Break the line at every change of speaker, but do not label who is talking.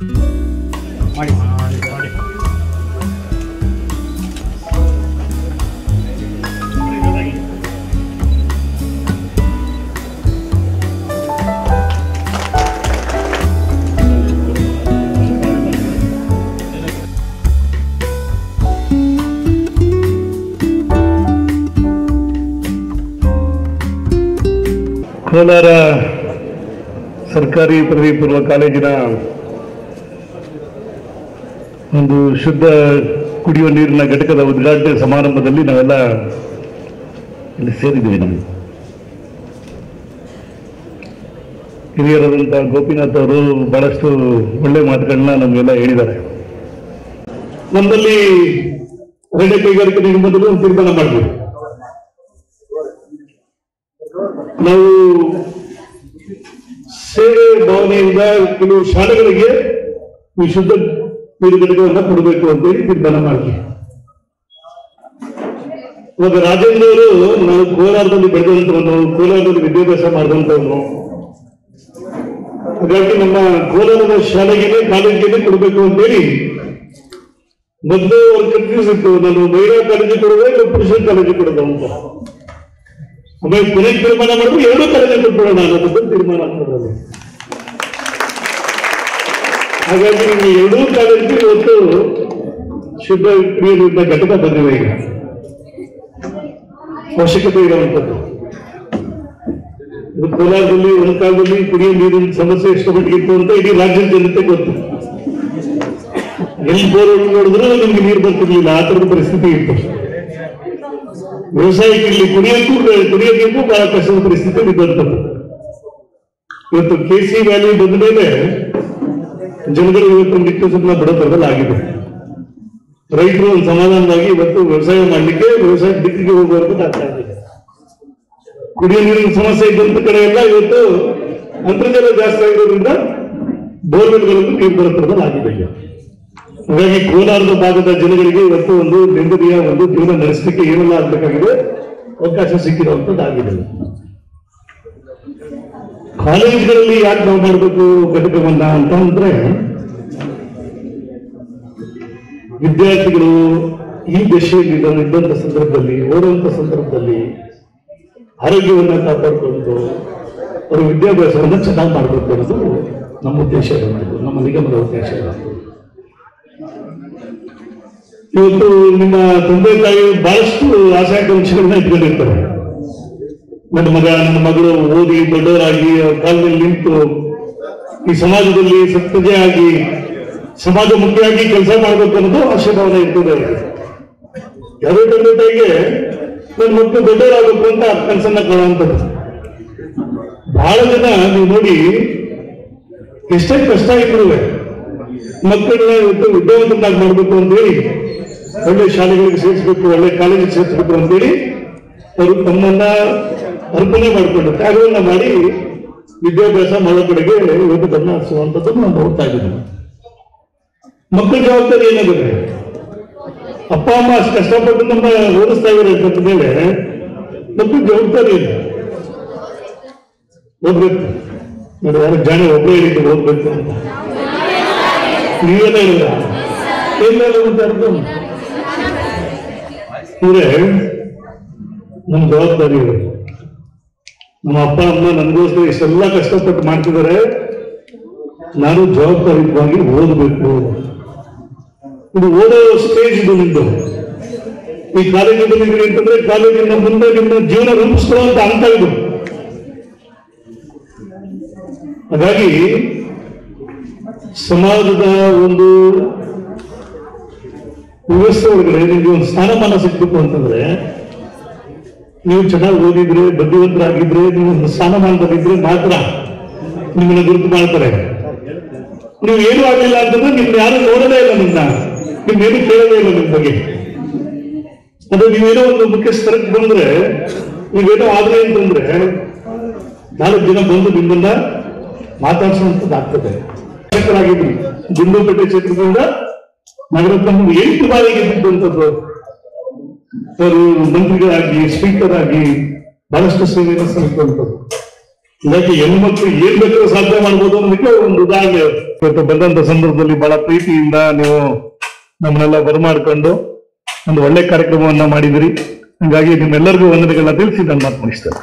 ಮಾಡಿ ಮಾಡಿ ಮಾಡಿ.
ಕೋಲಾರ ಸರ್ಕಾರಿ ಪದವಿ ಪೂರ್ವ ಕಾಲೇಜಿನ ಒಂದು ಶುದ್ಧ ಕುಡಿಯುವ ನೀರಿನ ಘಟಕದ ಉದ್ಘಾಟನೆ ಸಮಾರಂಭದಲ್ಲಿ ನಾವೆಲ್ಲ ಇಲ್ಲಿ ಸೇರಿದ್ದೀವಿ ನಾವು. ಹಿರಿಯರಾದಂಥ ಗೋಪಿನಾಥ್ ಅವರು ಬಹಳಷ್ಟು ಒಳ್ಳೆ ಮಾತುಗಳನ್ನ ನಮಗೆಲ್ಲ ಹೇಳಿದ್ದಾರೆ. ನಮ್ಮಲ್ಲಿ ಅರಣ್ಯ ಕೈಗಾರಿಕೆ ನಿಗಮದಲ್ಲಿ ಒಂದು ತೀರ್ಮಾನ ಮಾಡಿದ್ವಿ ನಾವು ಸೇವೆ ಭಾವನೆಯಿಂದ ಕೆಲವು ಶಾಲೆಗಳಿಗೆ ಈ ಶುದ್ಧ ನೀರು ಕೊಡಬೇಕು ಕೊಡಬೇಕು ಅಂತೇಳಿ ತೀರ್ಮಾನ ಮಾಡಿದ್ವಿ ಇವಾಗ ರಾಜೇಂದ್ರ ಅವರು ನಾವು ಕೋಲಾರದಲ್ಲಿ ಬೆಳೆದಂತವನು, ಕೋಲಾರದಲ್ಲಿ ವಿದ್ಯಾಭ್ಯಾಸ ಮಾಡಿದಂತವನು. ಹಾಗಾಗಿ ನಮ್ಮ ಕೋಲಾರದ ಶಾಲೆಗೆ ಕಾಲೇಜಿಗೆ ಕೊಡಬೇಕು ಅಂತೇಳಿ ಮೊದಲು ಅವ್ರು ಕನ್ಫ್ಯೂಸ್ ಇತ್ತು ನಾನು ಮಹಿಳಾ ಕಾಲೇಜಿಗೆ ಕೊಡುವ ಇಲ್ಲ ಪುರುಷರ ಕಾಲೇಜಿಗೆ ಕೊಡೋದು ಅಂತ. ಆಮೇಲೆ ಕೊನೆಗೆ ತೀರ್ಮಾನ ಮಾಡಿದ್ರೆ ಎರಡೂ ಕಾಲೇಜಿಗೆ ಕೊಟ್ಬಿಡೋಣ ಅನ್ನೋದು ತೀರ್ಮಾನ ಆಗ್ತದೆ ಹಾಗಾಗಿ ನಿಮಗೆ ಎರಡೂ ಕಾಲೇಜಿಗೆ ಇವತ್ತು ಶುದ್ಧ ನೀರಿನ ಘಟಕ ಬಂದಿದೆ ಈಗ. ಅವಶ್ಯಕತೆ ಇರುವಂಥದ್ದು. ಕೋಲಾರದಲ್ಲಿ ಒಂದು ಕಾಲದಲ್ಲಿ ಕುಡಿಯುವ ನೀರಿನ ಸಮಸ್ಯೆ ಎಷ್ಟು ಮಟ್ಟಿಗೆ ಇತ್ತು ಅಂತ ಇಡೀ ರಾಜ್ಯದ ಜನತೆ ಗೊತ್ತು. ಎಲ್ಲಿ ಬೋರ್ ನೋಡಿದ್ರು ನಿಮ್ಗೆ ನೀರು ಬರ್ತಿರ್ಲಿಲ್ಲ. ಆ ಥರದ ಪರಿಸ್ಥಿತಿ ಇತ್ತು. ವ್ಯವಸಾಯಕ್ಕೆ ಕುಡಿಯೋಕ್ಕೂ ಕುಡಿಯೋದಕ್ಕೂ ಬಹಳ ಕಷ್ಟದ ಪರಿಸ್ಥಿತಿ ಇದ್ದಂಥದ್ದು ಇವತ್ತು ಕೆ ಸಿ ವ್ಯಾಲಿ ಬಂದ ಮೇಲೆ ಜನಗಳು ಇವತ್ತು ನಿತ್ಯ ಸ್ವಲ್ಪ ಬಡತನದಲ್ಲಾಗಿದೆ ರೈತರು ಒಂದು ಸಮಾಧಾನವಾಗಿ ಇವತ್ತು ವ್ಯವಸಾಯ ಮಾಡಲಿಕ್ಕೆ ವ್ಯವಸಾಯ ದಿಕ್ಕಿಗೆ ಹೋಗುವಂತ ಆಗ್ತಾ ಇದೆ ಕುಡಿಯೋ ನೀರಿನ ಸಮಸ್ಯೆ ಇದ್ದಂತ ಕಡೆ ಎಲ್ಲ ಇವತ್ತು ಅಂತರ್ಜಲ ಜಾಸ್ತಿ ಆಗಿರೋದ್ರಿಂದ ಬೋರ್ವೆಲ್ಗಳನ್ನು ನೀರು ಬರುತ್ತಿರೋದು ಆಗಿದೆ ಹಾಗಾಗಿ ಕೋಲಾರದ ಭಾಗದ ಜನಗಳಿಗೆ ಇವತ್ತು ಒಂದು ನೆಮ್ಮದಿಯ ಒಂದು ಜೀವನ ನಡೆಸಲಿಕ್ಕೆ ಏನೆಲ್ಲ ಆಗ್ಬೇಕಾಗಿದೆ ಅವಕಾಶ ಸಿಕ್ಕಿರುವಂತದ್ದಾಗಿದೆ ಕಾಲೇಜುಗಳಲ್ಲಿ ಯಾಕೆ ನಾವು ಮಾಡಬೇಕು ಘಟಕವನ್ನ ಅಂತ ಅಂದ್ರೆ ವಿದ್ಯಾರ್ಥಿಗಳು ಈ ದಶೆಯಲ್ಲಿ ಇದ್ದಂಥ ಸಂದರ್ಭದಲ್ಲಿ ಓಡುವಂಥ ಸಂದರ್ಭದಲ್ಲಿ ಆರೋಗ್ಯವನ್ನು ಕಾಪಾಡಿಕೊಂಡು ಅವರು ವಿದ್ಯಾಭ್ಯಾಸವನ್ನು ಚೆನ್ನಾಗಿ ಮಾಡಬೇಕು ನಮ್ಮ ಉದ್ದೇಶ ಇರಬಹುದು ನಮ್ಮ ನಿಗಮದ ಉದ್ದೇಶ ಇವತ್ತು ನಿಮ್ಮ ತಂದೆ ತಾಯಿ ಬಹಳಷ್ಟು ಆಶಾಕಾಂಕ್ಷೆಗಳನ್ನ ಇಟ್ಕೊಂಡಿರ್ತಾರೆ. ನನ್ನ ಮಗ, ನನ್ನ ಮಗಳು ಓದಿ ದೊಡ್ಡವರಾಗಿ ಕಾಲದಲ್ಲಿ ನಿಂತು ಈ ಸಮಾಜದಲ್ಲಿ ಸತ್ಯಜೆ ಆಗಿ ಸಮಾಜ ಮುಖ್ಯವಾಗಿ ಕೆಲಸ ಮಾಡಬೇಕು ಅನ್ನೋದು ಆಶಾಭಾವನೆ ಇರ್ತದೆ. ಅವ್ರಿಗೆ. ಯಾವುದೇ ತಂದೆ ತಾಯಿಗೆ ನನ್ನ ಮಕ್ಕಳು ದೊಡ್ಡವರಾಗಬೇಕು ಅಂತ ಕನಸನ್ನ ಕಾಣುವಂಥದ್ದು. ಬಹಳ ಜನ ನೀವು ನೋಡಿ, ಎಷ್ಟೇ ಕಷ್ಟ ಇದ್ರು ಮಕ್ಕಳನ್ನ ಇವತ್ತು ವಿದ್ಯಾವಂತನಾಗಿ ಮಾಡಬೇಕು ಅಂತ ಹೇಳಿ, ಒಳ್ಳೆ ಶಾಲೆಗಳಿಗೆ ಸೇರಿಸಬೇಕು, ಒಳ್ಳೆ ಕಾಲೇಜಿಗೆ ಸೇರಿಸಬೇಕು ಅಂತೇಳಿ ಅವರು ತಮ್ಮನ್ನ ಅರ್ಪಣೆ ಮಾಡಿಕೊಂಡು ತ್ಯಾಗವನ್ನ ಮಾಡಿ ವಿದ್ಯಾಭ್ಯಾಸ ಮಾಡೋ ಕಡೆಗೆ ಇವತ್ತು ಗಮನ ಹರಿಸುವಂಥದ್ದನ್ನು ನಾವು ನೋಡ್ತಾ ಇದ್ದೀವಿ ಮಕ್ಕಳ ಜವಾಬ್ದಾರಿ ಏನಾಗಿದೆ ಅಪ್ಪ, ಅಮ್ಮ ಅಷ್ಟು ಕಷ್ಟಪಟ್ಟು ನಮ್ಮ ಓದಿಸ್ತಾ ಇದ್ದಾರೆ ಮೇಲೆ ಮಕ್ಕಳ ಜವಾಬ್ದಾರಿ ಇದೆ ಓದ್ಬೇಕು ನೋಡಿ ಯಾರು ಜಾಣ ಒಬ್ಬರೇ ಹೇಳಿದ್ದು ಓದ್ಬೇಕು ಅಂತ. ಎಲ್ಲ ಅಂತ? ಅರ್ಥ ಇವ್ರೆ ನಮ್ ಜವಾಬ್ದಾರಿ ಇದೆ. ನಮ್ಮ ಅಪ್ಪ, ಅಮ್ಮ ನನಗೋಸ್ಕರ ಇಷ್ಟೆಲ್ಲ ಕಷ್ಟಪಟ್ಟು ಮಾಡ್ತಿದ್ದಾರೆ. ನಾನು ಜವಾಬ್ದಾರಿಯುತವಾಗಿ ಓದಬೇಕು ಇದು ಓದೋ ಸ್ಟೇಜ್ ಇದು ನಿಮ್ದು ಈ ಕಾಲೇಜು ಅಂತಂದ್ರೆ ಕಾಲೇಜಿನ ಮುಂದೆ ನಿಮ್ಮ ಜೀವನ ರೂಪಿಸ್ಕೊಳ್ಳುವಂತ ಅಂತ ಇದು. ಹಾಗಾಗಿ ಸಮಾಜದ ಒಂದು ವ್ಯವಸ್ಥೆ ಒಳಗಡೆ ನಿಮಗೆ ಒಂದು ಸ್ಥಾನಮಾನ ಸಿಗ್ಬೇಕು ಅಂತಂದ್ರೆ, ನೀವು ಚೆನ್ನಾಗಿ ಓದಿದ್ರೆ, ಬುದ್ಧಿವಂತರಾಗಿದ್ರೆ, ನೀವು ಒಂದು ಸ್ಥಾನಮಾನದಲ್ಲಿದ್ರೆ ಮಾತ್ರ ನಿಮ್ಮನ್ನ ಗುರುತು ಮಾಡ್ತಾರೆ. ನೀವು ಏನು ಆಗಲಿಲ್ಲ ಅಂತಂದ್ರೆ ನಿಮ್ಗೆ ಯಾರು ನೋಡಲೇ ಇಲ್ಲ ನಿಮ್ನ ಏನು ಇಲ್ಲ ನಿಮ್ ಬಗ್ಗೆ. ಅದು ನೀವೇನೋ ಒಂದು ಮುಖ್ಯ ಸ್ಥಳಕ್ಕೆ ಬಂದ್ರೆ, ನೀವೇನೋ ಆದ್ರೆ ಅಂತಂದ್ರೆ ನಾಲ್ಕು ದಿನ ಬಂದು ನಿಮ್ಮನ್ನ ಮಾತಾಡಿಸುವಂತದ್ದಾಗ್ತದೆ ಆಗ್ತದೆ. ಶಾಸಕರಾಗಿದ್ರಿ ಗುಂಡ್ಲುಪೇಟೆ ಕ್ಷೇತ್ರದಿಂದ ನಗರ ತಮ್ಮ ಎಂಟು ಬಾರಿ ಗೆದ್ದಿದ್ದಂಥದ್ದು ಅವರು ಮಂತ್ರಿಗಳಾಗಿ ಸ್ಪೀಕರ್ ಆಗಿ ಬಹಳಷ್ಟು ಸೇವೆಯನ್ನು ಸಲ್ಲಿಸುವಂಥದ್ದು. ಹೀಗಾಗಿ ಹೆಣ್ಮಕ್ಳು ಏನ್ ಬೇಕಾದ್ರೂ ಸಾಧ್ಯ ಮಾಡ್ಬೋದು ಅನ್ನೋದಕ್ಕೆ ಒಂದು ಉದಾಹರಣೆ. ಬಂದಂತ ಸಂದರ್ಭದಲ್ಲಿ ಬಹಳ ಪ್ರೀತಿಯಿಂದ ನೀವು ನಮ್ಮನ್ನೆಲ್ಲ ಬರಮಾಡ್ಕೊಂಡು ಒಂದು ಒಳ್ಳೆ ಕಾರ್ಯಕ್ರಮವನ್ನ ಮಾಡಿದಿರಿ. ಹಾಗಾಗಿ ನಿಮ್ಮೆಲ್ಲರಿಗೂ ವಂದನೆಗಳನ್ನ ತಿಳಿಸಿ ನಾನು ಮಾತು ಮುಗಿಸ್ತೇನೆ